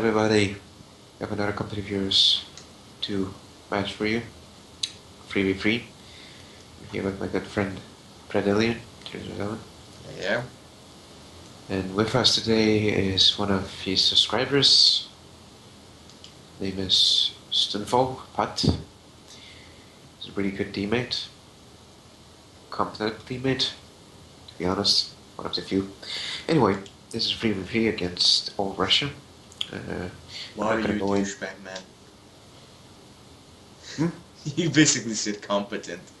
everybody? I have another Company of Heroes to match for you. Free v free. I'm here with my good friend Predalien. Cheers. Yeah. And with us today is one of his subscribers. Name is Stunfo Pat. He's a really good teammate. Competent teammate. To be honest, one of the few. Anyway, this is free v free against all Russia. Uh, Why are you gonna go in. douchebag, man? Hmm? you basically said competent.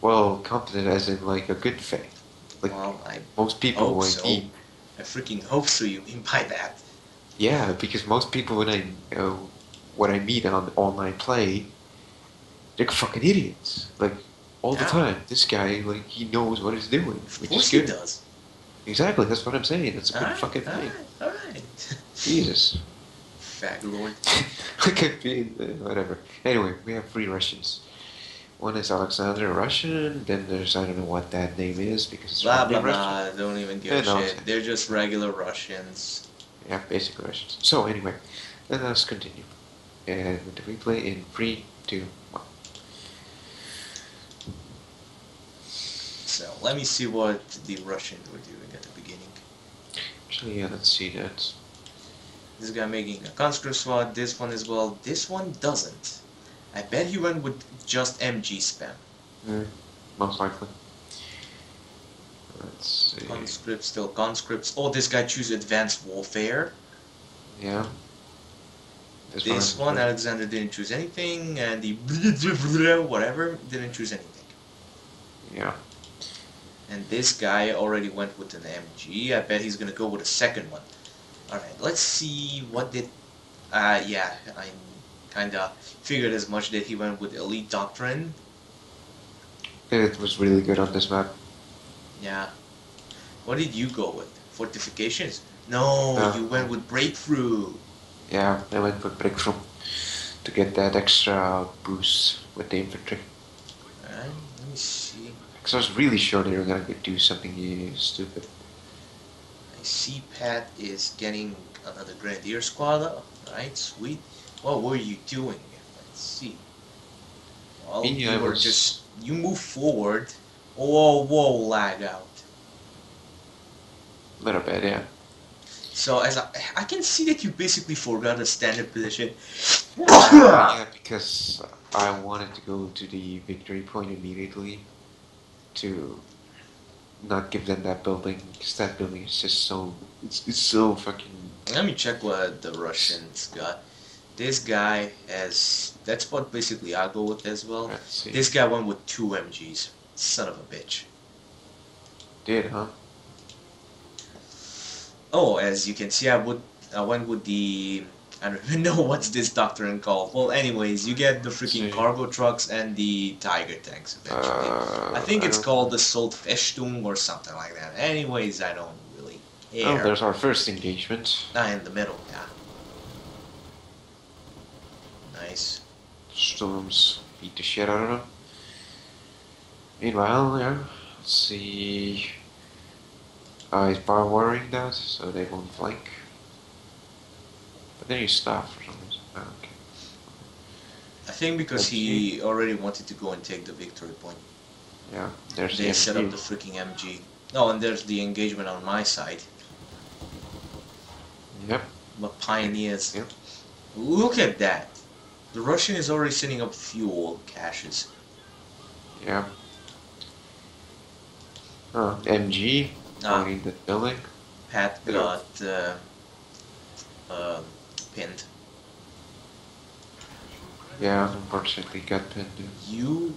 Well, competent as in like a good faith. Like well, I, most people when so. he, I freaking hope so. You mean by that? yeah, because most people when I uh, when I meet on online play, they're fucking idiots. Like all the time. This guy like he knows what he's doing, Of which course he does. Exactly, that's what I'm saying. That's a good Alright, fucking thing. alright, alright. Jesus, Fag lord. I could be uh, whatever. Anyway, we have three Russians. One is Alexander Russian. Then there's I don't know what that name is because it's Blah blah Russian. blah. Don't even give a shit. They're just regular Russians. Yeah, basically Russians. So anyway, let us continue. And the replay in three, two, one. So let me see what the Russians were doing at the beginning. Actually, yeah, let's see that. This guy making a conscript squad. This one as well. This one doesn't. I bet he went with just MG spam. Hmm, most likely. Let's see. Conscripts, still conscripts. Oh, this guy choose advanced warfare. Yeah. This one, uh, Alexander didn't choose anything, and the whatever didn't choose anything. Yeah. And this guy already went with an MG. I bet he's gonna go with a second one. Alright, let's see what did... Uh, yeah, I kinda figured as much that he went with Elite Doctrine. It was really good on this map. Yeah. What did you go with? Fortifications? No, Yeah. you went with Breakthrough. Yeah, I went with Breakthrough to get that extra boost with the infantry. Alright, let me see. Because I was really sure they were gonna do something uh, stupid. I see Pat is getting another Grenadier squad up. Alright, sweet. What were you doing? Let's see. Well, you I were was- just you move forward. Whoa, whoa, lag out. A little bit, yeah. So as I, I can see that you basically forgot a standard position. yeah, because I wanted to go to the victory point immediately to not give them that building because that building is just so it's, it's so fucking Let me check what the Russians got. This guy has that's what basically I go with as well. This guy went with two MGs. Son of a bitch. did huh Oh, as you can see, I would I went with the I don't even know what's this doctrine called. Well, anyways, you get the freaking See. cargo trucks and the Tiger tanks eventually. uh, I think it's don't- called the Soldfestung or something like that. Anyways, I don't really care. oh there's our first engagement Ah, in the middle, yeah. Nice. storms beat the shit out of them meanwhile yeah let's see uh, he's bar warring that so they won't flank but then he stopped for some reason oh, okay I think because he already wanted to go and take the victory point. yeah there's They the set up the freaking MG. Oh, and there's the engagement on my side. yep But pioneers. Yep. Look at that. The Russian is already setting up fuel caches. Yeah. MG Ah, going in the building. Pat got uh, uh, pinned. Yeah, unfortunately got pinned. yeah. You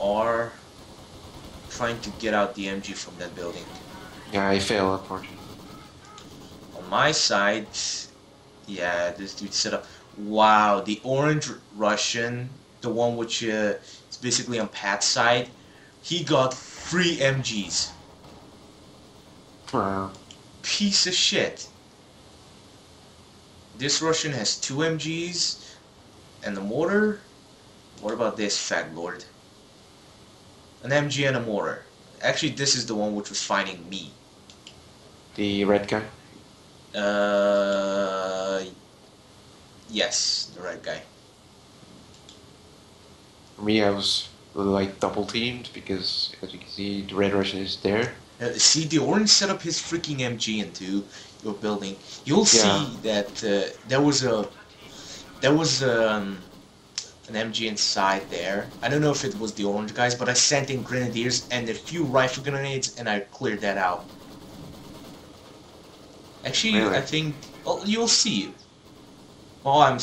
are trying to get out the MG from that building. Yeah, I failed unfortunately. On my side, yeah, this dude set up. Wow, the orange Russian, the one which uh, is basically on Pat's side, he got three MGs. Wow. Piece of shit. This Russian has two MGs and a mortar. What about this fag lord? An MG and a mortar. Actually, this is the one which was fighting me. The red guy. Uh, yes, the red guy. For me, I was like double teamed because, as you can see, the red Russian is there. Uh, see, the orange set up his freaking MG into building. You'll Yeah. see that uh, there was a there was um, an MG inside there. I don't know if it was the orange guys, but I sent in grenadiers and a few rifle grenades, and I cleared that out. Actually, Really? I think well, you'll see. Oh, I'm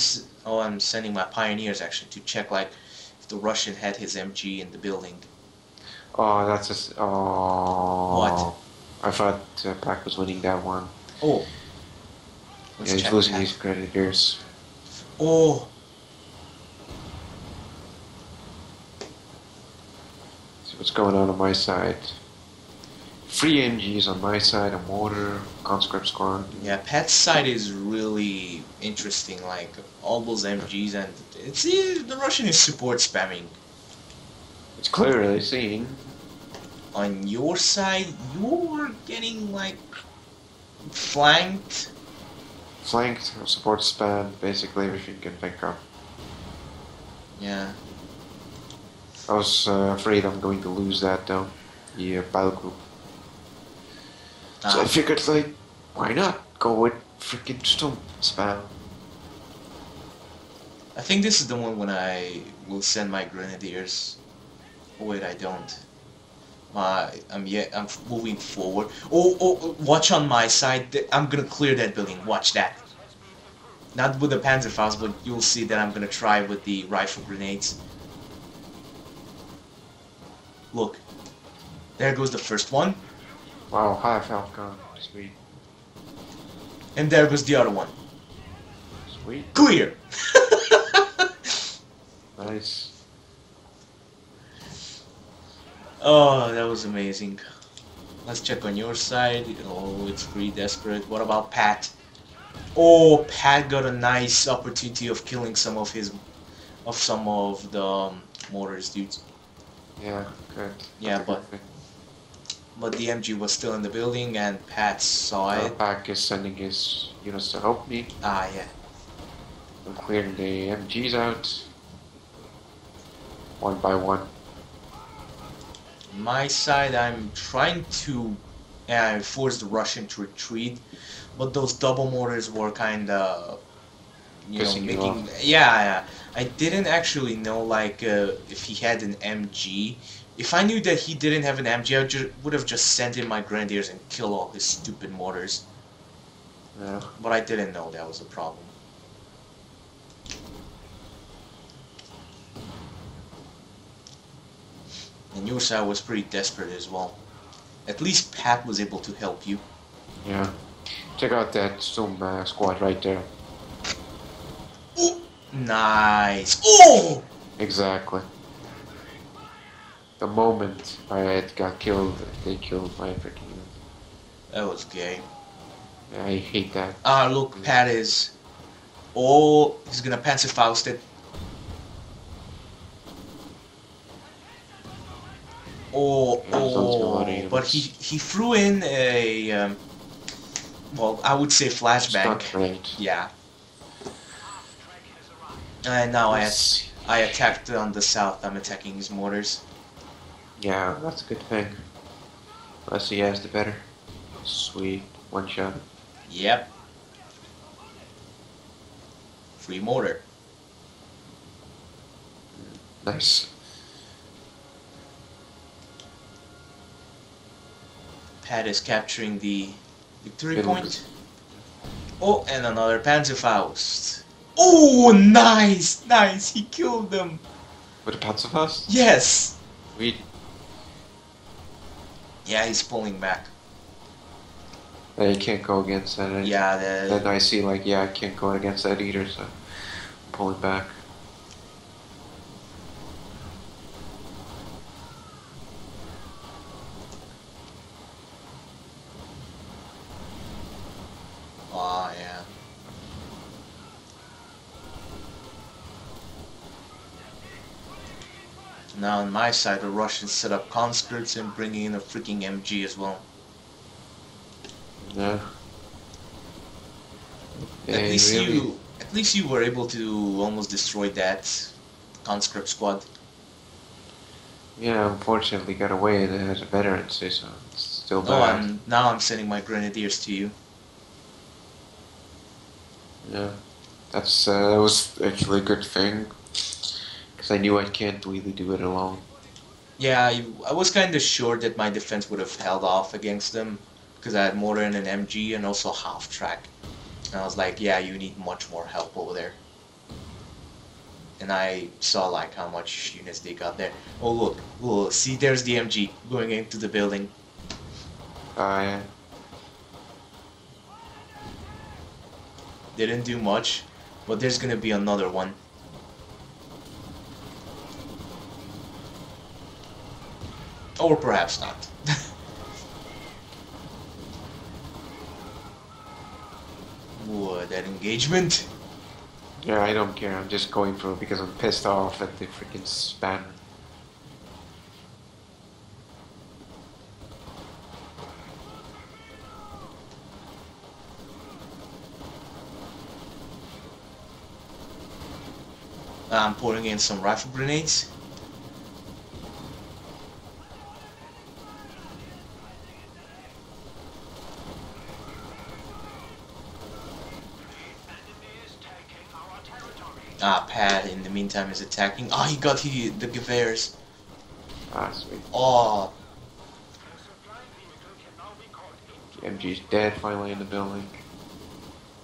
oh I'm sending my pioneers actually to check like if the Russian had his MG in the building. Oh, that's just. Oh. What? I thought uh, Black was winning that one. Oh. Let's yeah, he's losing his grenadiers. Oh, See what's going on on my side. Three MGs on my side, a mortar, conscript squad. Yeah, Pat's side is really interesting. Like all those MGs, and it's the Russian is support spamming. It's clearly seen. On your side, you're getting like flanked. Flanked, support spam, basically everything you can think of. Yeah, I was uh, afraid I'm going to lose that though, the uh, battle group. So I Ah, figured, like, why not go with freaking stump spam? I think this is the one when I will send my grenadiers. Oh wait, I don't. My, I'm yet. I'm moving forward. Oh, oh, oh, watch on my side. I'm gonna clear that building. Watch that. Not with the Panzerfaust, but you'll see that I'm gonna try with the rifle grenades. Look. There goes the first one, Wow, high Falcon, sweet, and there goes the other one. sweet, Clear. nice. Oh, that was amazing. Let's check on your side. Oh, it's pretty desperate. What about Pat? Oh, Pat got a nice opportunity of killing some of his, of some of the um, mortars, dudes. Yeah, good. Yeah, That's but- good. But the MG was still in the building, and Pat saw Uh, it. Pat is sending his units to help me. Ah, yeah. I'm clearing the MGs out. One by one. My side, I'm trying to uh, force the Russian to retreat, but those double mortars were kind of, you know, Pissing you making. Yeah, yeah. I didn't actually know like uh, if he had an MG. If I knew that he didn't have an MG, I would have just sent in my grenadiers and kill all his stupid mortars. Yeah. But I didn't know that was a problem. And your side was pretty desperate as well. At least Pat was able to help you. Yeah. Check out that Storm uh, squad right there. Ooh, nice. Oh! Exactly. The moment I had got killed, they killed my freaking unit. That was gay. I hate that. Ah, look, Pat is. Oh, he's gonna Panzerfaust it. Oh, oh, but he he threw in a um, well, I would say It's not flashbang. great. Yeah. And now I. I attacked on the south. I'm attacking his mortars. Yeah, that's a good thing. Less he has, the better. Sweet. One shot. Yep. Free mortar. Nice. Pat is capturing the victory Good. point. Oh, and another Panzerfaust. Oh, nice, nice. He killed them. With the Panzerfaust? Yes. Sweet. Yeah, he's pulling back. Uh, you can't go against that. eh? Yeah, Then the, I see, like, yeah, I can't go against that either, so I'm pulling back. oh yeah. Now on my side, the Russians set up conscripts and bringing in a freaking MG as well. Yeah. Yeah, at least really- you, at least you were able to almost destroy that conscript squad. Yeah, unfortunately got away it had a veteran, so it's still Oh, bad. I'm, now I'm sending my grenadiers to you. Yeah, that's uh, that was actually a good thing because I knew I can't really do it alone. Yeah, I, I was kind of sure that my defense would have held off against them because I had more than an MG and also half track. And I was like, yeah, you need much more help over there. And I saw like how much units they got there. Oh look, oh see, there's the MG going into the building. Uh. Didn't do much, but there's gonna be another one. Or perhaps not. What, that engagement? yeah, I don't care. I'm just going for it because I'm pissed off at the freaking spanner. I'm pouring in some rifle grenades. Ah, Pat in the meantime is attacking. Ah, he got he, the Gewehr's. Ah, sweet. Oh, The MG's dead finally in the building.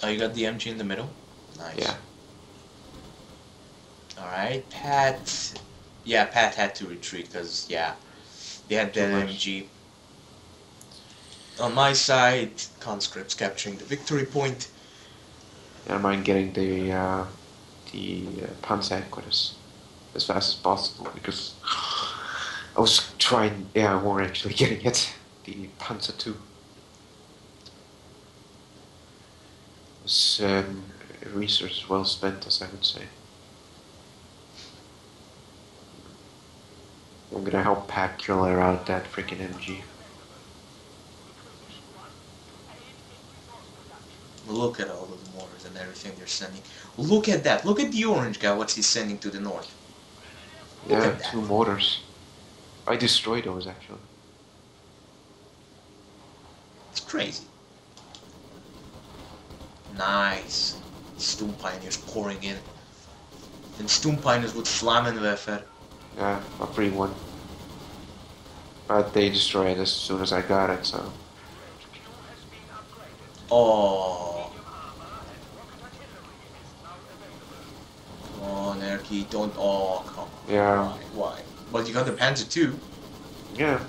oh, you got the MG in the middle? Nice. Yeah. Alright, Pat. Yeah, Pat had to retreat because, yeah, they had Too that much. MG. On my side, conscripts capturing the victory point. Don't mind getting the uh, the uh, Panzer headquarters as fast as possible because I was trying. Yeah, I were actually getting it. The Panzer two. Was um, resources well spent, as I would say. I'm gonna help Pat killer out that freaking MG. Look at all those mortars and everything they're sending. Look at that. Look at the orange guy, what he's sending to the north. Look Yeah, two mortars. I destroyed those actually. It's crazy. Nice. Storm Pioneers pouring in. And Storm Pioneers with Flammenwerfer. Yeah, a free one. But they destroyed it as soon as I got it, so. Oh. On, don't. all come. Yeah, Why? Why? But you got the Panzer too. yeah.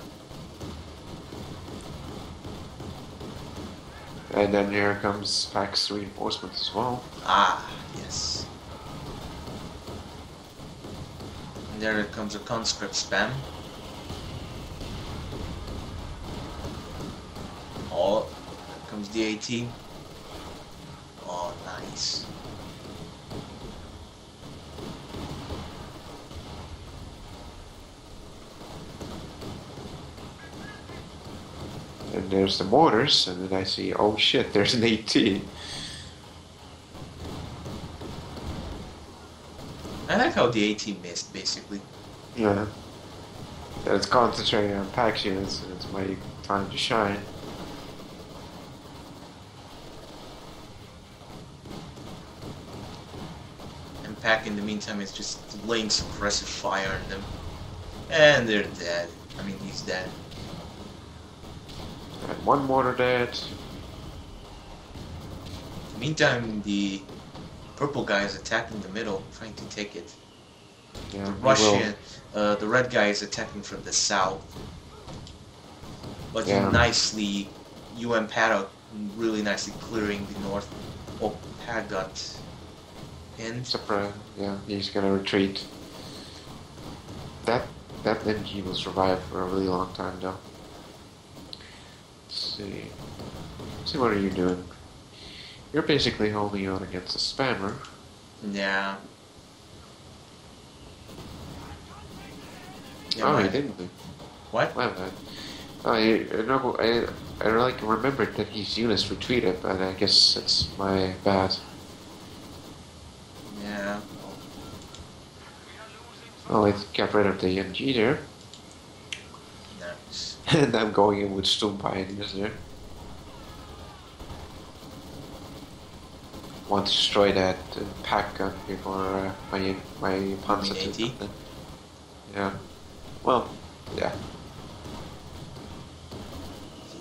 And then here comes Pat's reinforcements as well. Ah, yes. And there comes a conscript spam. Oh, comes the 18. Oh, nice. And there's the mortars, and then I see, oh shit, there's an AT. I like how the 18 missed, basically. Yeah. It's concentrating on Pat's units, and it's my time to shine. And Pat, in the meantime, is just laying suppressive fire on them. And they're dead. I mean, he's dead. And one mortar dead. Meantime, the purple guy is attacking the middle, trying to take it. Yeah, The. Russian, uh, the red guy is attacking from the south. But Yeah. nicely, UN Paddock really nicely clearing the north. Oh, Pat got pinned. Surprise. Yeah, he's gonna retreat. That that MG will survive for a really long time though. Let's see. Let's see what are you doing? You're basically holding out against a spammer. Yeah. Yeah, oh, he didn't. What? My bad. Oh, I, I know I I like remembered that his units retreated, but I guess it's my bad. Yeah. Oh, it got rid of the MG there. And I'm going in with Storm Pioneers there. Want to destroy that uh, pack gun before uh, my my Panzer Yeah. Well, yeah.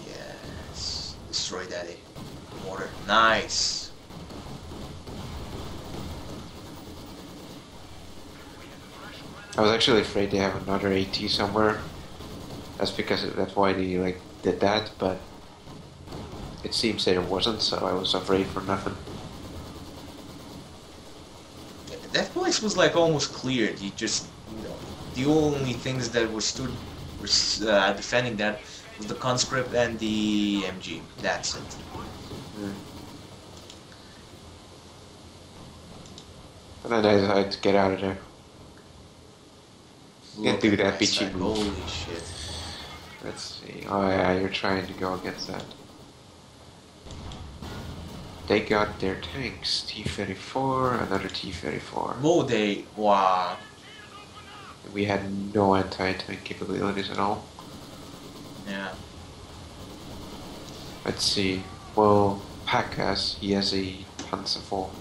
Yes. Destroy that mortar. Nice. I was actually afraid they have another AT somewhere. That's because that's why they like did that, but it seems that it wasn't, so I was afraid for nothing. That place was like almost cleared. You just, you know, the only things that were stood were uh, defending that was the conscript and the MG. That's it. Mm. And then I decided to get out of there. Look do that bitchy move. Holy shit. Let's see. Oh yeah, you're trying to go against that. They got their tanks. T-34, another T-34. Whoa, they wow. We had no anti-tank capabilities at all. Yeah. Let's see. Well, Pat has he has a Panzer IV,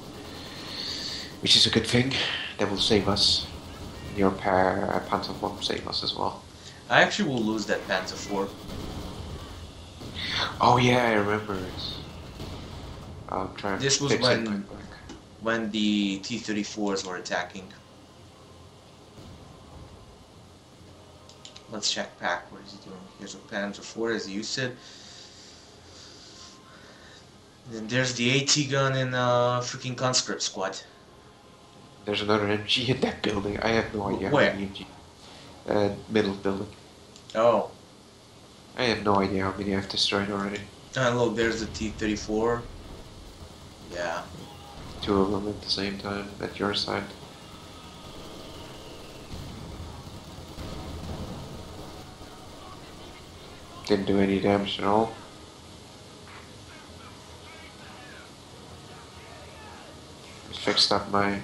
which is a good thing. That will save us. Your pair uh, Panzer IV will save us as well. I actually will lose that Panzer 4. Oh yeah, I remember. I'm trying This to was when- it quick, quick. when the T-34s were attacking. Let's check Pat. What is he doing? Here's a Panzer 4, as you said. Then there's the AT gun in uh, freaking conscript squad. There's another MG in that building. I have no idea Where? how many MG. Uh, middle building. Oh, I have no idea how many I've destroyed already. and look, there's the T-34. Yeah. Two of them at the same time at your side. Didn't do any damage at all. Fixed up my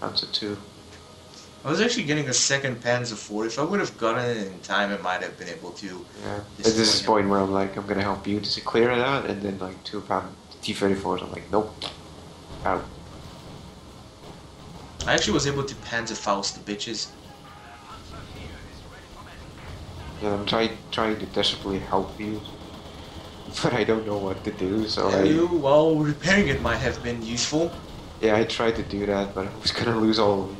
Panzer II. I was actually getting a second Panzer IV. If I would have gotten it in time, I might have been able to. Yeah. This At this is is the point where I'm like, I'm gonna help you to clear it out, and then like two pound T-34s, I'm like, nope, out. I actually was able to Panzer Faust the bitches. Yeah, I'm trying trying to desperately help you, but I don't know what to do. So Yeah, I, you, well, repairing it might have been useful. yeah, I tried to do that, but I was gonna lose all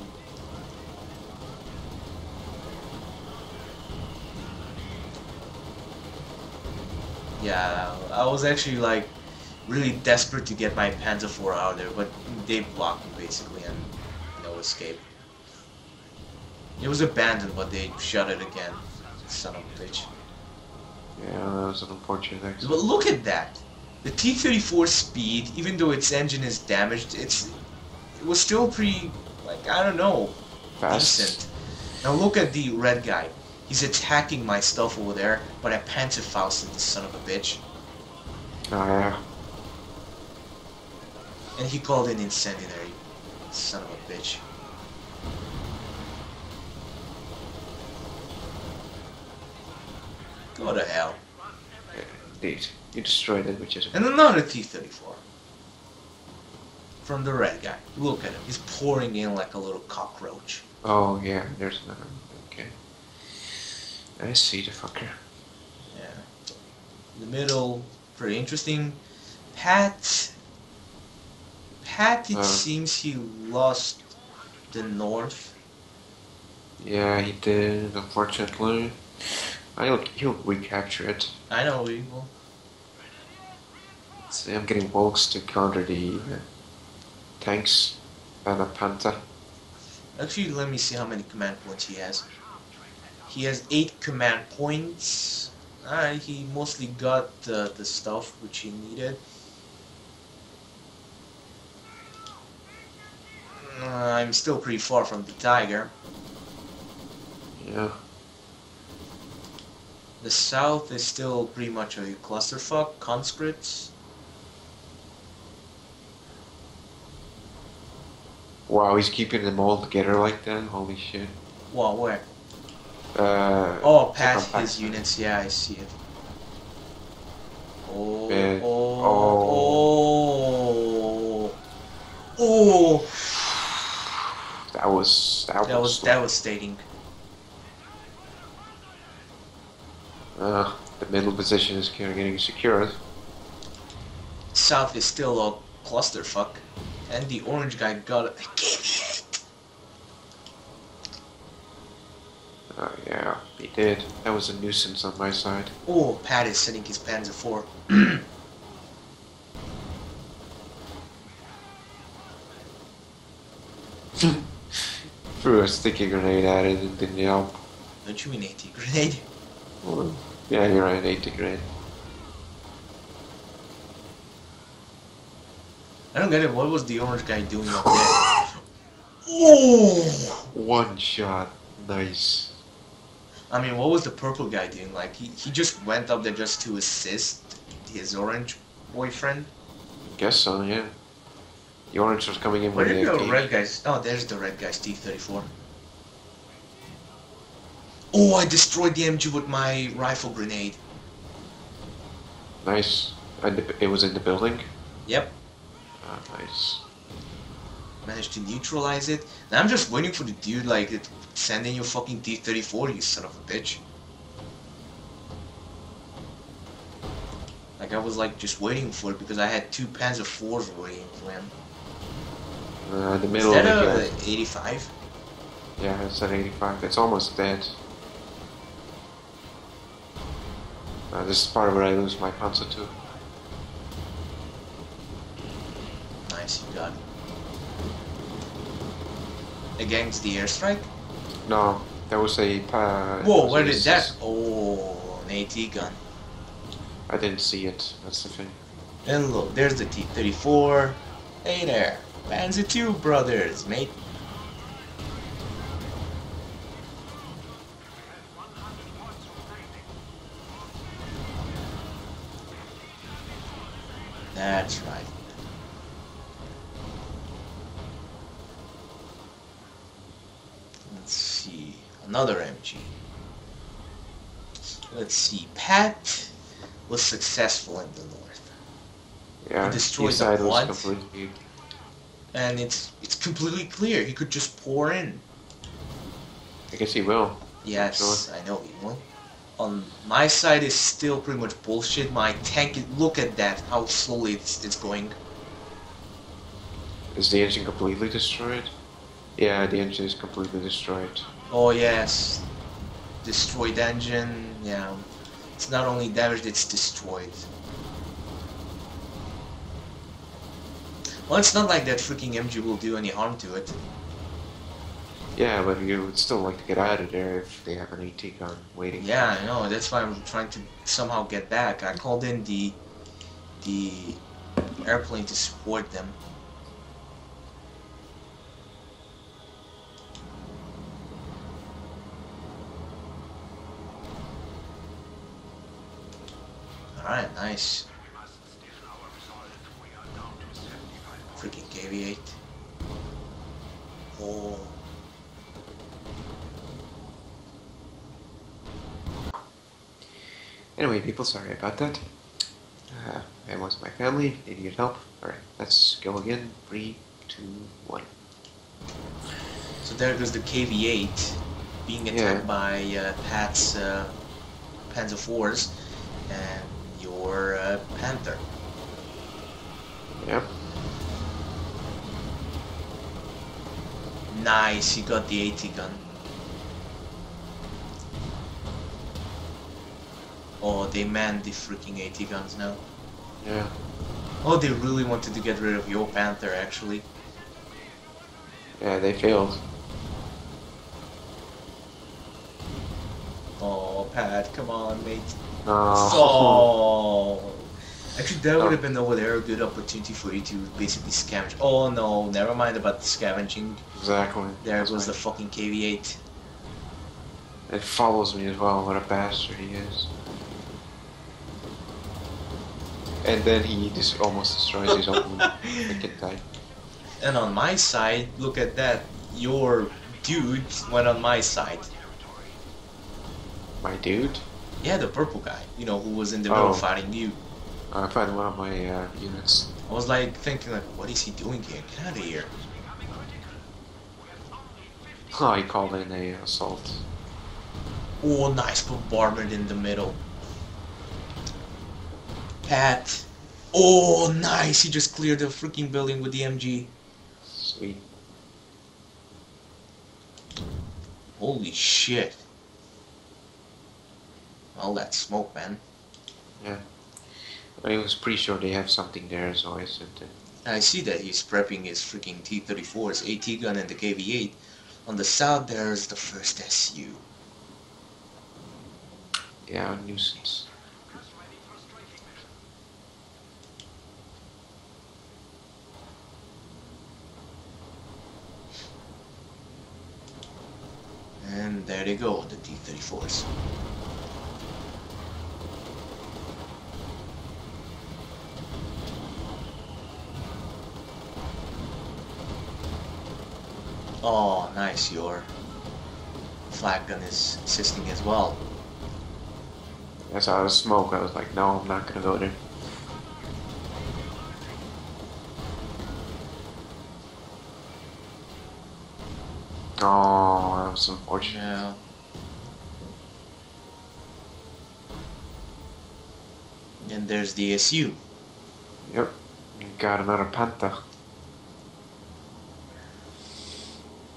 Yeah, I was actually like really desperate to get my Panzer IV out there, but they blocked me basically and no escape. It was abandoned, but they shut it again. Son of a bitch. Yeah, that was an unfortunate accident. But look at that. The T-34 speed, even though its engine is damaged, it's it was still pretty like I don't know Fast. decent. Now look at the red guy. He's attacking my stuff over there, but I Panzer Fausted the son of a bitch. Oh yeah. And he called in incendiary. Son of a bitch. Go to hell. yeah, Indeed, you destroyed it, which is And another T-34. From the red guy. Look at him. He's pouring in like a little cockroach. Oh yeah, there's another. I see the fucker. Yeah. In the middle, pretty interesting. Pat. Pat, it Uh. seems he lost the north. Yeah, he did. Unfortunately, I'll he'll recapture it. I know we will. See, I'm getting Volks to counter the uh, tanks and a Panther. Actually, let me see how many command points he has. He has eight command points. Uh, he mostly got the, the stuff which he needed. Uh, I'm still pretty far from the tiger. Yeah. The south is still pretty much a clusterfuck. Conscripts. Wow, he's keeping them all together like that. Holy shit. Wow, where? Uh, Oh, past his units. Yeah, I see it. Oh, Yeah. oh, Oh. oh, oh! That was that, That was was devastating. Uh, the middle position is kind of getting secured. South is still a clusterfuck, and the orange guy got a KV8. Oh yeah, he did. That was a nuisance on my side. Oh, Pat is sending his Panzer IV. Threw a sticky grenade at it and didn't help. Don't you mean AT grenade? Well, yeah, you're right, AT grenade. I don't get it. What was the orange guy doing up there? Oh! One shot. Nice. I mean, what was the purple guy doing? Like, he, he just went up there just to assist his orange boyfriend? Guess so, yeah. The orange was coming in Where with did the red guys? Oh, there's the red guy's T-34. Oh, I destroyed the MG with my rifle grenade. Nice. And it was in the building? Yep, Ah, nice. managed to neutralize it. Now I'm just waiting for the dude, like, to send in your fucking T-34, you son of a bitch. Like, I was, like, just waiting for it because I had two Panzer IVs waiting for him. Uh, the Is middle that of a the 85? Yeah, it's at 85. It's almost dead. Uh, this is part where I lose my Panzer too. Nice, you got it. Against the airstrike? No, there was a. Uh, Whoa, where did that? Oh, an AT gun. I didn't see it. That's the thing. And look, there's the T-34. Hey there, Panzer II brothers, mate. That's right. Let's see, another MG. Let's see, Pat was successful in the north. Yeah, destroyed east the quad? completely. and it's it's completely clear. He could just pour in. I guess he will. Yes, I know he will. On my side is still pretty much bullshit. My tank, look at that, how slowly it's, it's going. Is the engine completely destroyed? Yeah, the engine is completely destroyed. Oh yes, destroyed engine. Yeah, it's not only damaged, it's destroyed. Well, it's not like that freaking MG will do any harm to it. Yeah, but you would still like to get out of there if they have an AT gun waiting. Yeah, I know. That's why I'm trying to somehow get back. I called in the the airplane to support them. Alright, nice. Freaking KV-8. Oh. Anyway, people, sorry about that. Uh, it was my family. They needed help. Alright, let's go again. Three, two, one. So there goes the KV-8 being attacked Yeah. by uh, Pat's uh, Panzer IVs and your uh, Panther. Yep. Nice, you got the AT gun. Oh, they manned the freaking AT guns now. Yeah. Oh, they really wanted to get rid of your Panther, actually. Yeah, they failed. Oh, Pat, come on, mate. Oh. Actually, that would have uh, been over there a good opportunity for you to basically scavenge. Oh no, never mind about the scavenging. Exactly. There That's goes the fucking KV-8. It follows me as well, what a bastard he is. And then he just almost destroys his own freaking type. And on my side, look at that. Your dude went on my side. My dude? Yeah, the purple guy. You know, who was in the middle Oh. fighting you. I find one of my uh, units. I was like thinking like, what is he doing here? Get out of here. Oh, he called in a assault. Oh, nice bombardment in the middle. Pat. Oh, nice. He just cleared the freaking building with the MG. Sweet. Holy shit. All that smoke, man. Yeah. I was pretty sure they have something there, so I sent it. I see that he's prepping his freaking T-34s, AT gun and the KV-8. On the south, there's the first SU. Yeah, nuisance. And there they go, the T-34s. Oh, nice, your flak gun is assisting as well. I saw the smoke, I was like, no, I'm not gonna go there. Oh, that was unfortunate. Yeah. And there's the SU. Yep. Got another Panther.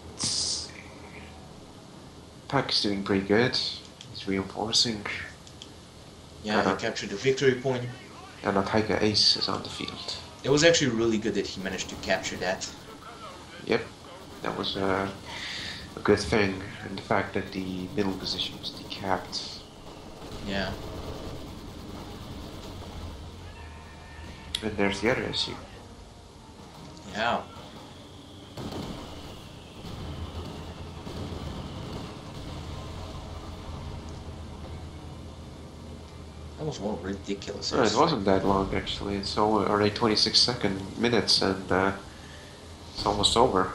Let's see. Pat is doing pretty good. He's reinforcing. Yeah, Uh-huh. he captured the victory point. And a Tiger Ace is on the field. It was actually really good that he managed to capture that. Yep. That was uh, a good thing. And the fact that the middle position was decapped. Yeah. And there's the other issue. Yeah. Ridiculous. No, it wasn't that long actually. It's only already 26 second minutes and uh, it's almost over.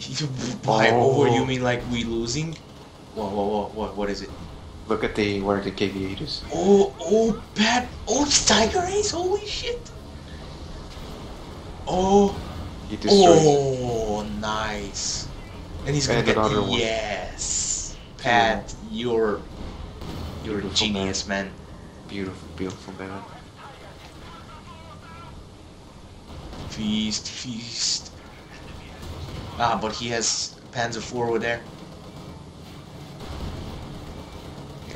By over, you Oh. mean like we losing? Whoa, whoa, whoa, what, what is it? Look at the where the KV8 is. Oh, oh, bad. Oh, it's Tiger Ace. Holy shit. Oh, He destroyed oh, nice. And he's gonna get one. yes. Pat, you're you're a genius, man. Beautiful, beautiful man. Feast, feast. Ah, but he has Panzer IV over there.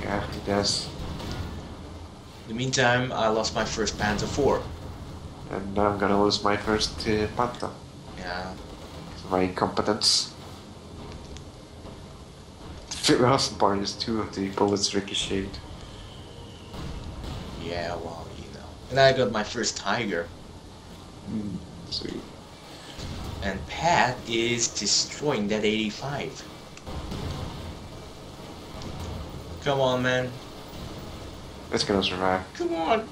Yeah, he does. In the meantime, I lost my first Panzer IV. And now I'm gonna lose my first uh, Panther. Yeah. My incompetence. The awesome part is two of the bullets ricocheted. Yeah, well, you know. And I got my first Tiger. Mm, sweet. And Pat is destroying that 85. Come on, man. It's gonna survive. Come on.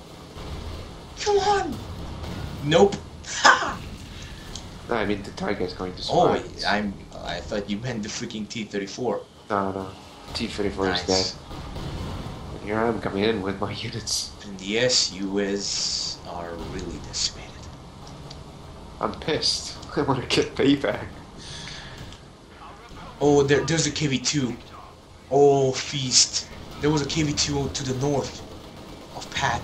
Come on. Nope. Ha! I mean the Tiger is going to Oh. I'm. I thought you meant the freaking T-34. T-34 nice. is dead. And here I am coming in with my units. And yes, SUs are really dissipated. I'm pissed. I want to get payback. Oh, there, there's a KV-2. Oh, feast. There was a KV-2 to the north of Pat.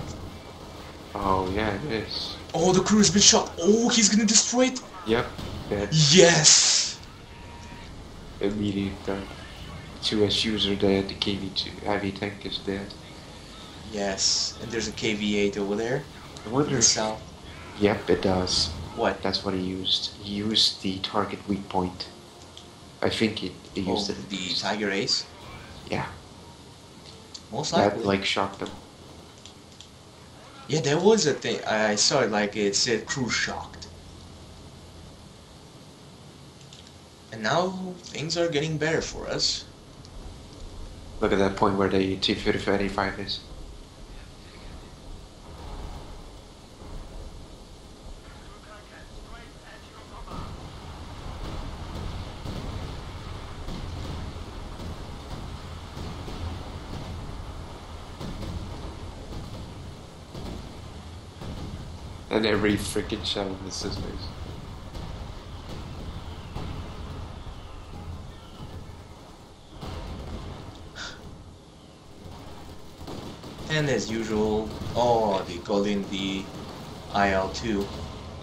Oh, yeah, it is. Oh, the crew's been shot. Oh, he's gonna destroy it. Yep. Dead. Yes. Immediate death. To 2S user there, the KV2 IV tank is dead. Yes, and there's a KV8 over there. I wonder. The south. Yep, it does. What? That's what he used. He used the target weak point. I think he, he oh, used it. The Tiger Ace? Yeah. Most likely. That, like, shocked them. Yeah, there was a thing. I saw it, like, it said crew shocked. And now things are getting better for us. Look at that point where the T-35 is. And every freaking shell misses me. And as usual, oh, they called in the IL-2.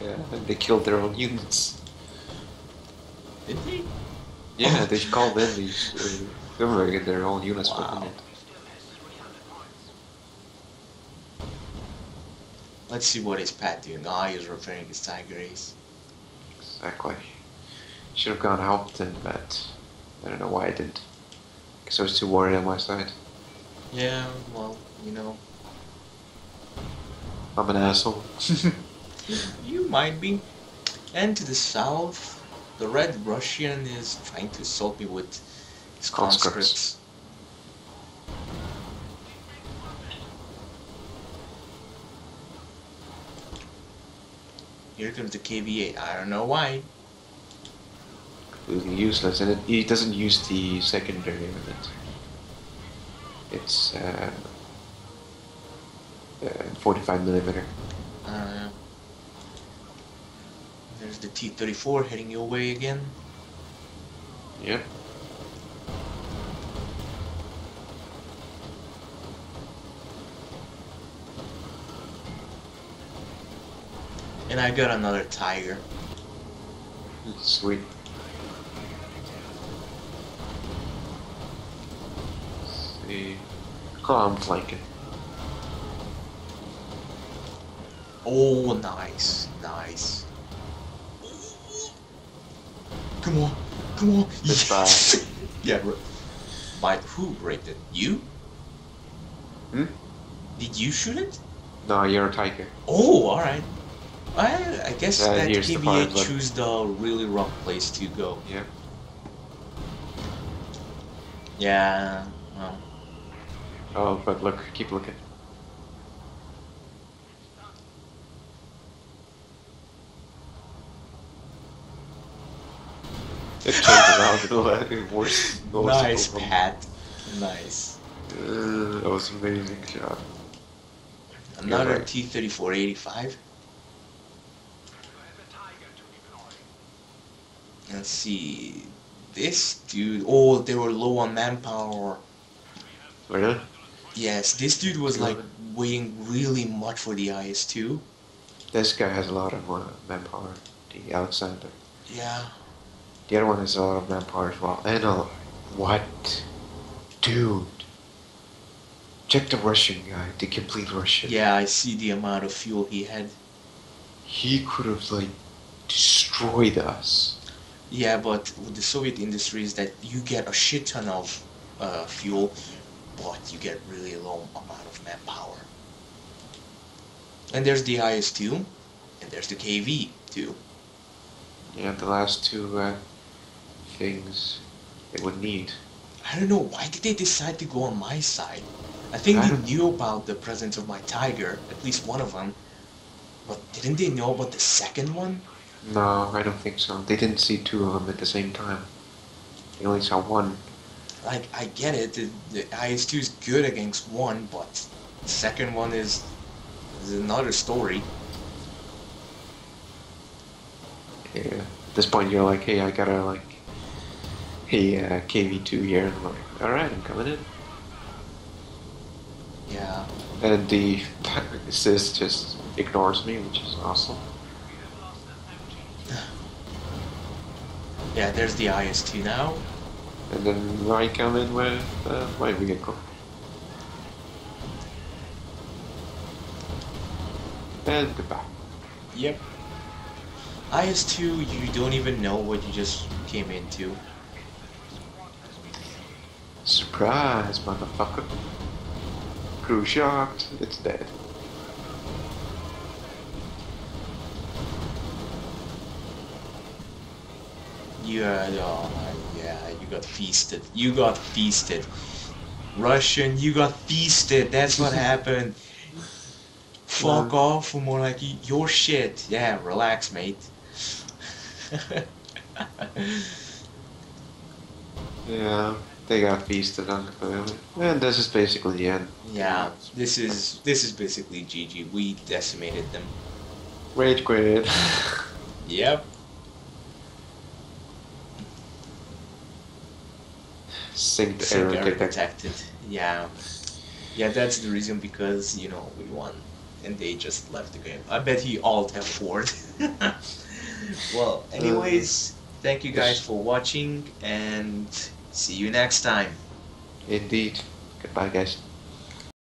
Yeah, and they killed their own units. Did they? Yeah, they called in these. Uh, getting their own units Wow. Let's see what is Pat doing. Ah, he's repairing his Tiger Ace. Exactly. Should have gone helped him, but I don't know why I didn't. Because I was too worried on my side. Yeah, well, you know. I'm an asshole. you might be. And to the south, the Red Russian is trying to assault me with his Conscripts. conscripts. Here comes the KV-8. I don't know why. Completely useless, and it, he doesn't use the secondary it. It's uh, uh, 45 millimeter. Uh, there's the T-34 heading your way again. Yep. And I got another Tiger. Sweet. Oh, I'm flanking. Oh, nice, nice. Come on, come on. Bad. yeah. By who raped it? You? Hmm? Did you shoot it? No, you're a tiger. Oh, alright. I, I guess Yeah, that here's the choose the really wrong place to go. Yeah. Yeah, well. Oh, but look, keep looking. It turned around and let worse. Nice. Pat. Nice. Uh, that was an amazing shot. Another right. T-34-85. Let's see. This dude. Oh, they were low on manpower. Really? Yes, this dude was like waiting really much for the IS-2. This guy has a lot of uh, manpower. The Alexander. Yeah. The other one has a lot of manpower as well. And uh, what? Dude. Check the Russian guy, the complete Russian. Yeah, I see the amount of fuel he had. He could have, like, destroyed us. Yeah, but with the Soviet industry is that you get a shit ton of uh, fuel, but you get really low amount of manpower. And there's the IS-2, and there's the KV-2. Yeah, the last two uh, things they would need. I don't know, why did they decide to go on my side? I think I they knew about the presence of my Tiger, at least one of them. But didn't they know about the second one? No, I don't think so. They didn't see two of them at the same time. They only saw one. Like, I get it, the, the IS-2 is good against one, but the second one is, is another story. Yeah. At this point, you're like, hey, I gotta, like, hey, uh, KV2 here. And I'm like, alright, I'm coming in. Yeah. And the assist just ignores me, which is awesome. Yeah, there's the IS-2 now. And then I come in with uh, my vehicle. And goodbye. Yep. IS-2, you don't even know what you just came into. Surprise, motherfucker. Crew shocked, it's dead. You, yeah, you got feasted. You got feasted. Russian, you got feasted. That's what happened. Fuck Yeah. off, or more like your shit. Yeah, relax, mate. Yeah, they got feasted on clearly. And this is basically the end. yeah, this is this is basically GG. We decimated them. Rage quit. Yep. Synced Sync error error detected. detected. Yeah. Yeah, that's the reason because, you know, we won. And they just left the game. I bet he alt F4. well, uh, anyways, thank you guys for watching and see you next time. Indeed. Goodbye, guys.